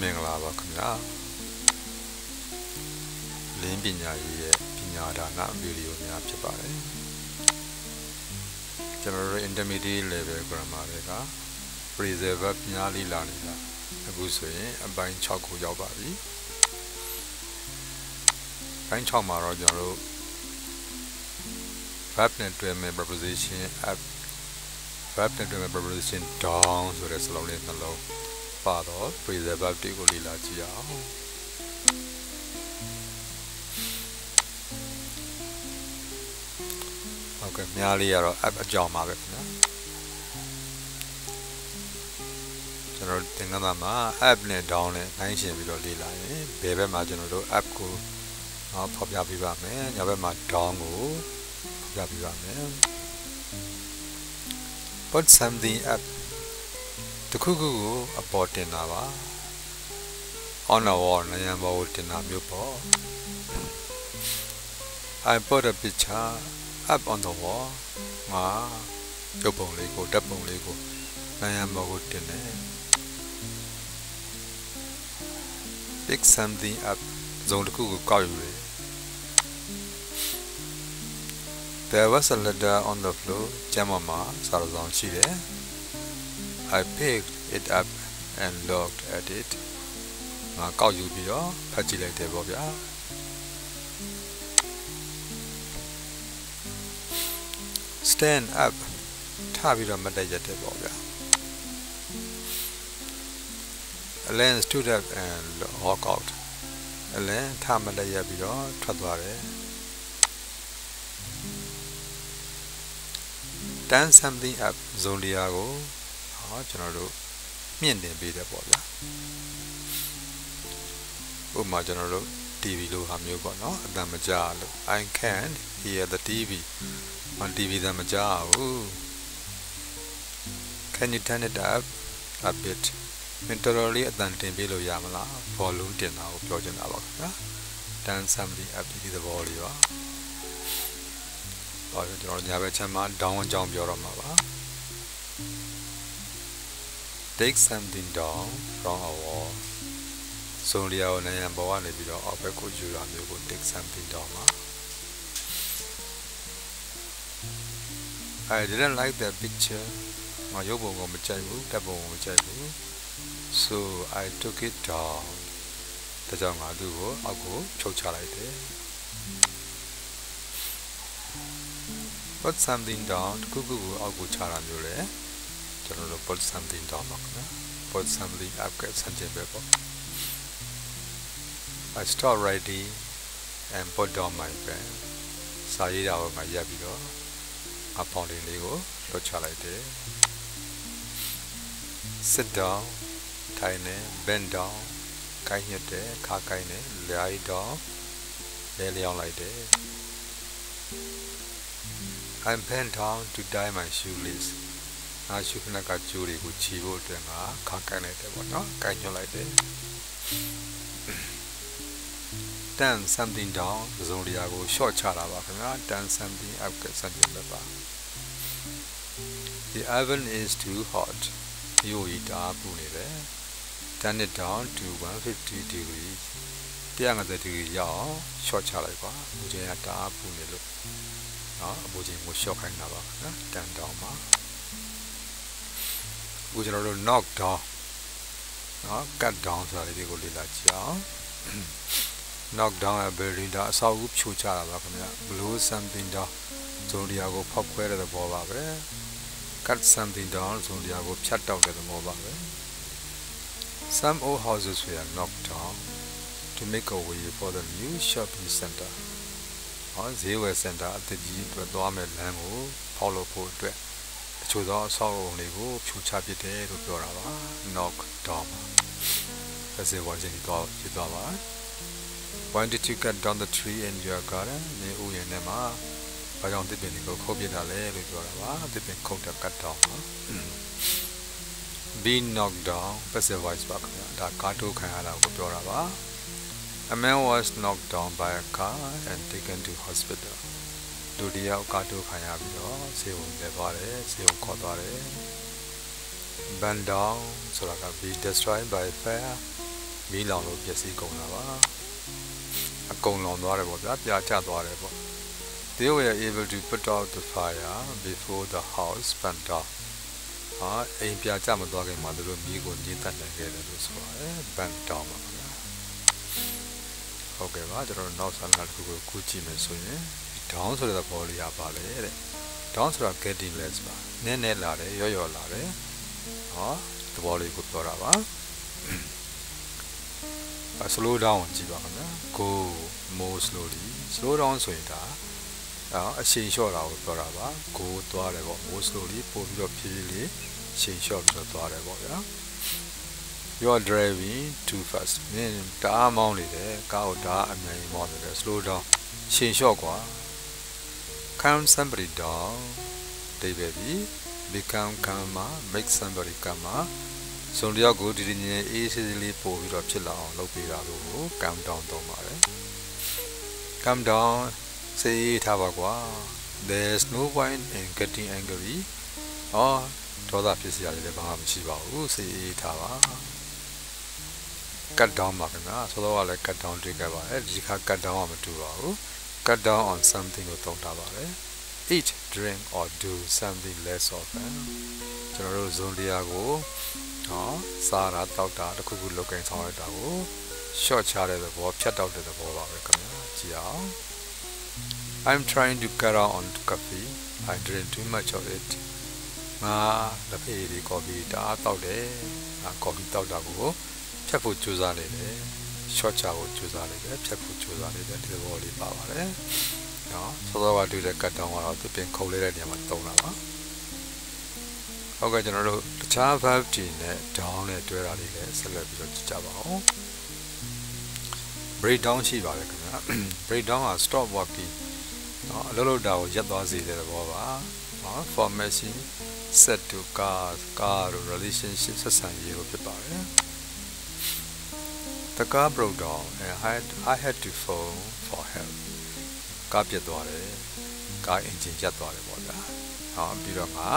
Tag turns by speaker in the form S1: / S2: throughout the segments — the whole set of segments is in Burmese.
S1: မင်္ဂလာပါခင်ဗျာလင်းပညာရေးရဲ့ပညာဒါနဗီဒီယိုများဖြစ်ပါတယ်ကျွန်တော်တို့ intermediate level grammar တွေက phrasal verb များလေးလာနေတာအခုဆိုရင်အပိုင်း6ကိုရောက်ပါပြီပိုင်း6မှာတော့ကျွန်တော်တို့ verb နဲ့တွဲမဲ့ preposition up verb နဲ့တွဲမဲ့ preposition down ဆိုတဲ့စလုံးလေးနှလုံး ပါတော့ phrasal verb တွေကိုလေ့လာကြည့်အောင်ဟုတ်ကဲ့များလေးကတော့ app အကြောင်းပါပဲခင်ဗျာကျွန်တော်သင်္ကန်းသားမှာ app နဲ့ down နဲ့နှိုင်းယှဉ်ပြီးတော့လေ့လာရင်ဘယ်ဘက်မှာကျွန်တော်တို့ app ကိုတော့ဖော်ပြပေးပါမယ်ညာဘက်မှာ down ကိုဖော်ပြပေးပါမယ် put something up တခုခုကိုအပေါ်တင်တာပါ on a wall နယံဘောကိုတင်တာမျိုးပေါ့ I put a picture up on the wall ငါရုပ်ပုံလေးကိုဓာတ်ပုံလေးကိုနယံဘောကိုတင်တယ် pick something up ဇုံတစ်ခုကိုကောက်ယူတယ် There was a letter on the floor ကျမ်းပေါ်မှာစာရဆောင်ရှိတယ် I picked it up and looked at it ငါကောက်ယူပြီးတော့ဖတ်ကြည့်လိုက်တယ်ပေါ့ဗျာ stand up ထပြီးတော့မတ်တက်ရက်တယ်ပေါ့ဗျာ Alan stood up and walked out Alan ထမတ်တက်ရက်ပြီးတော့ထွက်သွားတယ် stand something up ဇုံလျာကို ဟောကျွန်တော်တို့မြင့်တင်ပေးတယ်ပေါ့ဗျာဥပမာကျွန်တော်တို့ TV လို့ဟာမျိုးပေါ့နော်အတန်မကြားလို့ I can't hear the TV on TV တန်မကြားဘူး Can you turn it up a bit မင်းတော်တော်လေးအတန်တင်ပေးလို့ရမလား volume တင်တာကိုပြောချင်တာပါခင်ဗျာ turn something up ဒီသဘောလေးပါဟောကျွန်တော်ညာဘက်ချမ်းမှာ down အကြောင်းပြောတော့မှာပါ take something down from a wall စုံလျာကိုနိုင်ရန်ပေါ်ကနေပြီးတော့အောက်ဘက်ကိုယူတာမျိုးကို take something down ပါ I didn't like the picture ငါရုပ်ပုံကိုမကြိုက်ဘူးတပ်ပုံကိုမကြိုက်ဘူး so I took it down ဒါကြောင့်ငါသူ့ကိုအောက်ကိုချုပ်ချလိုက်တယ် put something down တခုခုကိုအောက်ကိုချတာမျိုးလေ ကျွန်တော်တို့ put something down ပါခင်ဗျာ put something up ကစံချိန်ပဲပေါ့ I start writing and put down my pen စာရေးတာကိုငါရပ်ပြီးတော့အပေါင်းလေးလေးကိုလွှတ်ချလိုက်တယ် sit down ထိုင်နေ bend down ကိုင်းညက်တယ်ခါကိုင်းနေ lie down လဲလျောင်းလိုက်တယ် I'm bent down to tie my shoelace ငါရှုခနကကြိုးတွေကိုခြီဖို့အတွက်ငါခါကိုင်းလိုက်တယ်ပေါ့နော်ကိုင်းညွှန်လိုက်တယ် turn something down ဇုံတရားကို short ချတာပါခင်ဗျာ turn something up ကစတင်ပဲပါ The oven is too hot ရိုးရီတာပူနေတယ် turn it down to 150 degrees 150 degree ရောက် short ချလိုက်ပါဘူချိန်ကတာပူနေလို့နော်အပူချိန်ကို short ခိုင်းတာပါနော် turn down ပါ အခုကျွန်တော်တို့ knock down နော် cut down ဆိုတာလေးတွေကိုလေ့လာကြည့်အောင် knock down a building ဒါအဆောက်အဦဖြိုချတာပါခင်ဗျာ blow something down ဇုံတရားကိုဖောက်ခွဲတဲ့သဘောပါပဲ cut something down ဇုံတရားကိုဖြတ်တောက်တဲ့သဘောပါပဲ some old houses were knocked down to make a way for the new shopping center ဟောဈေးဝယ်စင်တာအသစ်ကြီးအတွက်သွားမဲ့လမ်းကိုဖောက်လို့ဖို့အတွက်အ ချို့သောအဆောက်အုံတွေကိုဖြိုချပစ်တယ်လို့ပြောတာပါ knock down ပါဆက်ဝါချင်းတော့ပြသွားပါ Why did you cut down the tree in your garden နေဥယျာဉ်ထဲမှာဘာကြောင့်တစ်ပင်တွေကိုခုတ်ပစ်တာလဲလို့ပြောတာပါတစ်ပင်ခုတ်တာ cut down ပါ be knocked down passive voice ပါခင်ဗျာဒါကားထိုးခံရတာကိုပြောတာပါ A man was knocked down by a car and taken to hospital လူတယောက်ကားထိုးခံရပြီးတော့ဆေးရုံတက်သွားတယ်ဆေးရုံခေါ်သွားတယ် burn down ဆိုတာက be destroyed by fire မီးလောင်လို့ပျက်စီးကုန်တာပါအကုန်လောင်သွားတယ်ပေါ့ဗျာပြာကျသွားတယ်ပေါ့ they were able to put out the fire before the house burnt down ဟာအိမ်ပြာကျမသွားခင်မှာသူတို့မီးကိုညှိတက်နိုင်ခဲ့တယ်လို့ဆိုပါတယ် burnt down ပါဗျာဟုတ်ကဲ့ပါကျွန်တော်နောက်ဆန်းလာတစ်ခုကိုကူးကြည့်မယ်ဆိုရင် down ဆိုတဲ့သဘောလေးရပါလေတဲ့ down ဆိုတာ getting less ပါနည်းနည်းလာတယ်ရော့ရော့လာတယ်ဟောသဘောလေးကိုပြောတာပါ slow down ကြည့်ပါခင်ဗျာ go more slowly slow down ဆိုရင်ဒါအချိန်လျှော့တာကိုပြောတာပါ go သွားတယ်ပေါ့ more slowly ပို့ပြီးတော့ဖြည်းဖြည်းလေးချိန်လျှော့ပြီးတော့သွားတယ်ပေါ့ဗျာ you are driving too fast မင်းတအားမောင်းနေတယ်ကားကိုတအားအမြန်ကြီးမောင်းနေတယ် slow down ချိန်လျှော့ကွာ calm somebody down တိတ်ပဲပြီ become calmer make somebody calmer စုံတယောက်ကိုဒီဒီငြိမ်အေးဆေးဆေးလေးပို့ပြီးတော့ဖြစ်လာအောင်လုပ်ပေးတာလို့ကို calm down သုံးပါတယ် calm down စေးထားပါကွာ there's no point in getting angry အော်ဒေါသဖြစ်စရာလည်းဘာမှမရှိပါဘူးစေးထားပါ cut down ပါခင်ဗျာဆိုတော့လည်း cut down တွေ့ခဲ့ပါတယ်ဒီခါ cut down ကမတူပါဘူး cut down on something ကိုသုံးထားပါတယ် eat drink or do something less often ကျွန်တော်တို့ဇွန်တရားကိုနော်စားတာတောက်တာတခုခုလုပ်ကင်ဆောင်ရတာကို short ချတဲ့သဘောဖြတ်တောက်တဲ့သဘောပါပဲခင်ဗျာကြည့်အောင် I'm trying to cut down on coffee I drink too much of it ငါလက်ဖေးဒီ coffee တအားတောက်တယ်ငါ coffee တောက်တာကိုဖြတ်ဖို့ကြိုးစားနေတယ် short ချဖို့ကြိုးစားနေတယ်ဖြတ်ဖို့ကြိုးစားနေတယ်ဒီသဘောလေးပါပါတယ်နော်စောစောကတွေ့တဲ့ cut down ကတော့သူပြင်ခုတ်လေးတဲ့နေရာမှာတုံးတာပါဟုတ်ကဲ့ကျွန်တော်တို့တခြား verb တွေနဲ့ down နဲ့တွဲတာလေးလည်းဆက်လက်ပြီးတော့ကြည့်ကြပါအောင် break down ရှိပါတယ်ခင်ဗျာ break down က stop working နော်အလုပ်လုပ်တာကိုရပ်သွားစေတဲ့သဘောပါနော် formation set to car car relationship ဆက်ဆံရေးကိုဖြစ်ပါတယ် The car broke down and I had I had to phone for help ကားပြတ်သွားတယ်ကားအင်ဂျင်ရပ်သွားတယ်ပေါ့ဗျာဟောပြီးတော့ငါ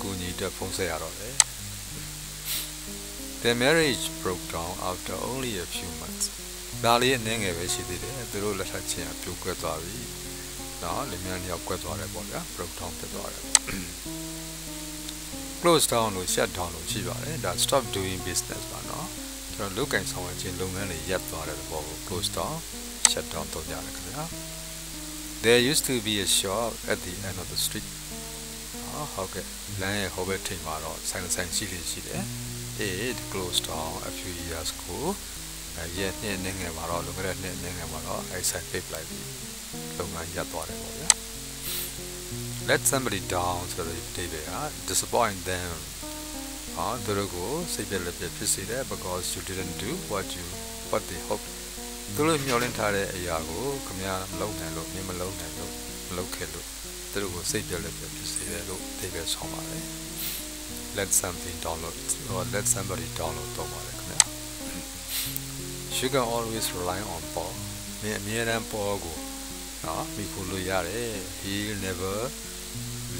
S1: ကူညီတဲ့ဖုန်းဆက်ရတော့တယ် The marriage broke down after only a few months ဒါလေးအနည်းငယ်ပဲရှိသေးတယ်သူတို့လက်ထပ်ချင်းအပြိုကွက်သွားပြီနော်လင်မယားနှစ်ယောက်ကွက်သွားတယ်ပေါ့ဗျာ broke down ဖြစ်သွားတယ် close down လို့ shut down လို့ရှိပါတယ်ဒါ stop doing business ပါနော်ကျွန် တော်လုတ်ကင်ဆောင်ရခြင်းလုပ်ငန်းတွေရပ်သွားတဲ့သဘောကို close down shut down တော့ကြတယ်ခင်ဗျာ There used to be a shop at the end of the street ဟုတ်ကဲ့လမ်းရဲ့ဟိုဘက်ထိပ်မှာတော့ဆိုင်ဆိုင်ရှိလေးရှိတယ် It closed down a few years ago ရဲ့နှစ်နေငယ်မှာတော့လွန်ခဲ့တဲ့နှစ်နေငယ်မှာတော့အဲ့ဆိုင်ပိတ်လိုက်ပြီးလုပ်ငန်းရပ်သွားတယ်ပေါ့ဗျာ Let somebody down ဆိုတဲ့ဒီပဲဟာ disappoint them ဟာသူတို့ကိုစိတ်ပြက်လက်ပြက်ဖြစ်စေတယ် because you didn't do what you what they hoped သူတို့မျှော်လင့်ထားတဲ့အရာကိုခင်ဗျားမလုပ်နိုင်လို့မင်းမလုပ်နိုင်လို့မလုပ်ခဲ့လို့သူတို့ကိုစိတ်ပြက်လက်ပြက်ဖြစ်စေတယ်လို့ဒီပဲဆောင်းပါတယ် let something download or let somebody download တော့ပါတယ်ခင်ဗျာ you can always rely on Paul မင်းအမြဲတမ်း Paul ကိုနော်မိခိုလို့ရတယ် he never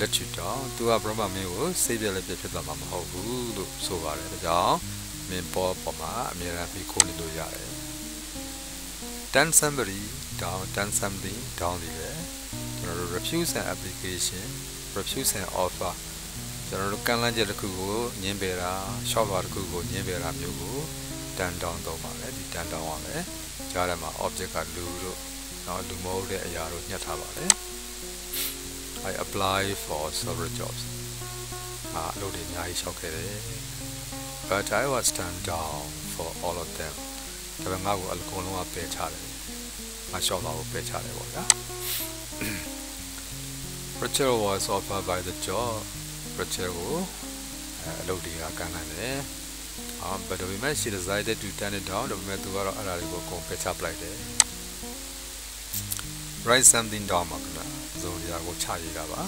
S1: let you down သူကဘရမမင်းကိုစိတ်ပြက်လက်ပြက်ဖြစ်သွားမှာမဟုတ်ဘူးလို့ဆိုပါတယ်ဒါကြောင့်မင်း Paul ပေါ်မှာအမြဲတမ်းမိခိုလို့ရတယ် done somebody down done something down ဒီပဲကျွန်တော်တို့ refuse an application refuse an offer ကျွန်တော်တို့ကန့်လန့်ချက်တစ်ခုကိုညင်းပယ်တာရှောက်လွာတစ်ခုကိုညင်းပယ်တာမျိုးကို done down သုံးပါတယ်ဒီ done down ပါပဲကြားထဲမှာ object ကလူတို့နော်လူမဟုတ်တဲ့အရာတို့ညှက်ထားပါတယ် I apply for several jobs အာအလုပ်တွေအများကြီးရှောက်ခဲ့တယ် but I was turned down for all of them ဒါပေမဲ့ငါ့ကိုအကုန်လုံးကပယ်ချတယ်ငါရှောက်လာကိုပယ်ချတယ်ပေါ့ဗျာ Rachel was offered by the job Rachel ကိုအလုပ်တွေကကမ်းလှမ်းတယ် um but ဒါပေမဲ့ she decided to turn it down ဒါပေမဲ့သူကတော့အဲ့ဒါတွေကိုအကုန်ပယ်ချပလိုက်တယ် write something down မှာကလား ဇုံတရားကိုချရေးတာပါ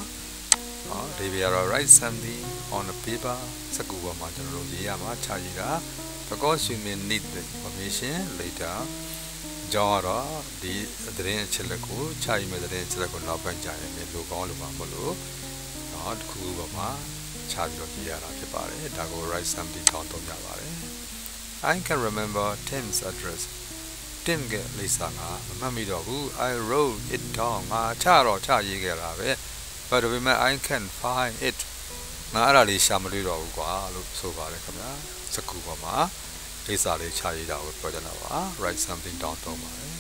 S1: ဟောဒီပြကတော့ write something on a paper စကူပေါ်မှာကျွန်တော်တို့ရေးရမှာချရေးတာ because you may need the information later ကြောင်းတော့ဒီသတင်းအချက်လက်ကိုချရေးမဲ့သတင်းအချက်လက်ကိုနောက်ပိုင်းကြာရင်လည်းလိုကောင်းလိုမှာမလို့တော့တစ်ခုခုပေါ်မှာချပြီးတော့ပြရတာဖြစ်ပါတယ်ဒါကို write something တောင်းတော့ကြပါတယ် I can remember Tim's address Tim ကလိပ်စာကမမှတ်မိတော့ဘူး I wrote it down ငါချတော့ချရေးခဲ့တာပဲ but ဒါပေမဲ့ I can find it ငါအဲ့ဒါလေးရှာမတွေ့တော့ဘူးကွာလို့ဆိုပါတယ်ခင်ဗျာစကူပေါ်မှာလိပ်စာလေးချရေးတာကိုပြောကြတာပါ write something down တော့ပါတယ်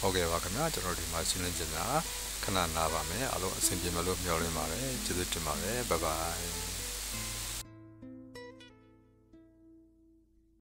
S1: ဟုတ်ကဲ့ပါခင်ဗျာကျွန်တော်ဒီမှာရှင်းလင်းချင်တာခဏနားပါမယ်အလုံးအဆင်ပြေမလို့မျှော်လင့်ပါတယ်ကျေးဇူးတင်ပါတယ် bye bye